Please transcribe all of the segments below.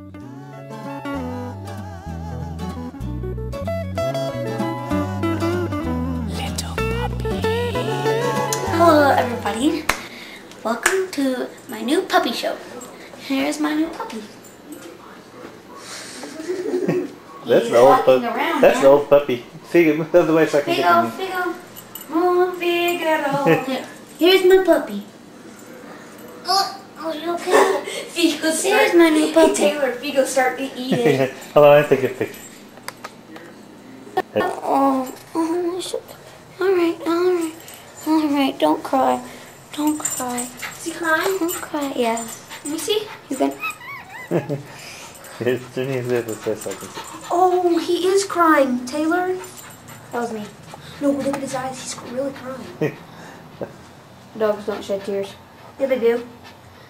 Little puppy. Hello, everybody. Welcome to my new puppy show. Here's my new puppy. That's the old walking puppy. around That's the old puppy. Figure, move the other way so I can get Figo, the Figo, oh, Figaro. Here's my puppy. Oh, you okay? Figo Here's start. my new puppy. Taylor, Figo start to eat it. Hold on, I take a picture. Oh, oh, I should- all right, all right, all right. Don't cry, don't cry, Is he crying? don't cry. Yes, Let me see. you can. Here's Jenny's little face I can see. Oh, he is crying. Taylor? That was me. No, look at his eyes. He's really crying. Dogs don't shed tears. Yeah, they do.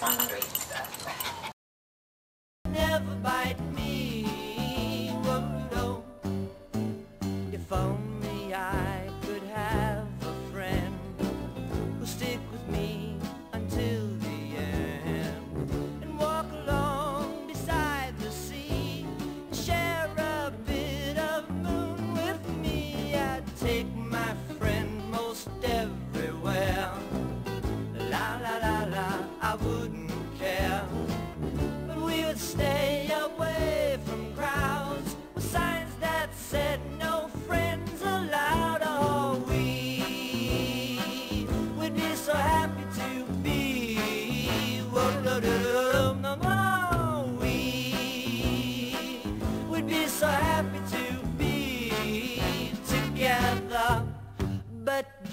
boundaries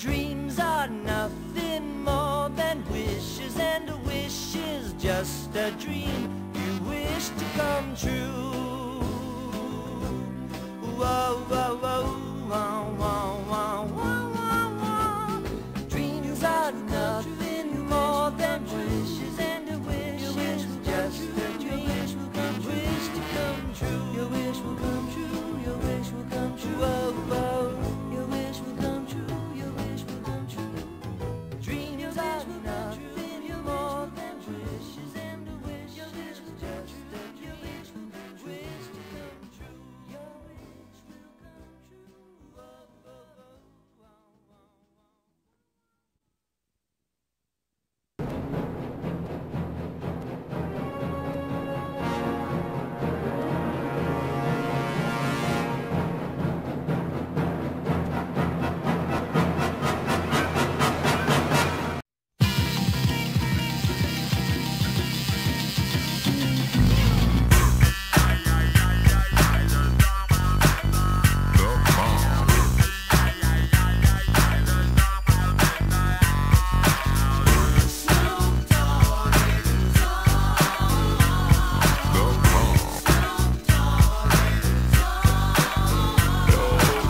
dreams are nothing more than wishes, and a wish is just a dream you wish to come true.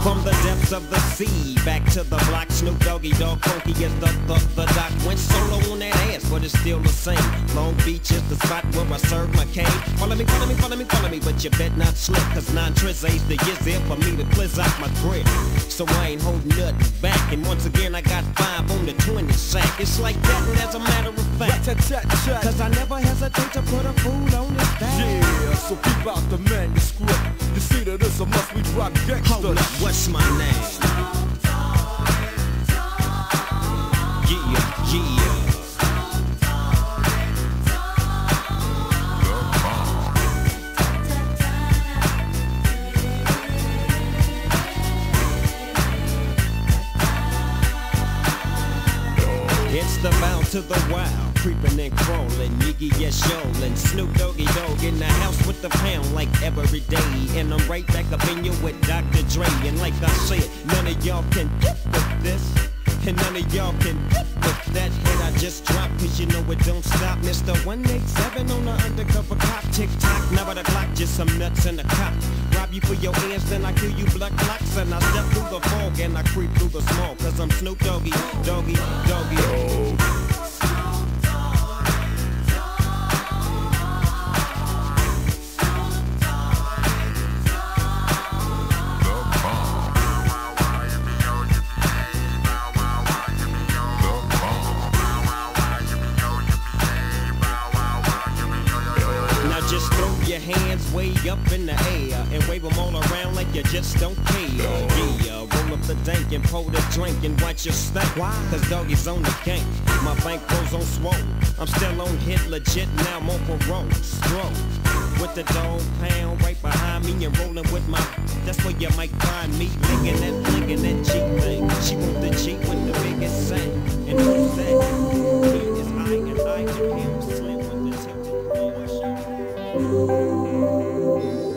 From the depths of the sea, back to the block, Snoop Doggy Dogg Funky is the, the, the doc. Went solo on that ass, but it's still the same. Long Beach is the spot where I serve my cane. Follow me, follow me, follow me, follow me, but you bet not slip, cause nine tris ain't the years there for me to blizz out my grip. So I ain't holding nothing back, and once again I got five on the 20 sack. It's like that, and as a matter of fact, cause I never hesitate to put a fool on his back. Yeah, so keep out the must we drop? Hold up, what's my name? Yeah, yeah. It's the mount to the wow creeping and crawling, Yiggy yes and Snoop Doggy Dogg in the house with the pound like every day, and I'm right back up in you with Dr. Dre, and like I said, none of y'all can get with this. And none of y'all can with that hit I just dropped. Cause you know it don't stop. Mr. 187 on the undercover cop. Tick tock, never the clock, just some nuts in the cop. Rob you for your ears, then I kill you blood clocks And I step through the fog and I creep through the small. Cause I'm Snoop Doggy, Doggy, Doggy. Now just don't care. Yeah, roll up the dank and pour the drink and watch your stink. Why? Cause doggy's on the gang. My bank goes on swole. I'm still on hit legit, now I'm on parole. Stroke. With the dog pound right behind me and rolling with my That's where you might find me Licking that, flinging that cheap thing She want the cheap with the biggest sack And who's that? Me is and I and Slim with the shirt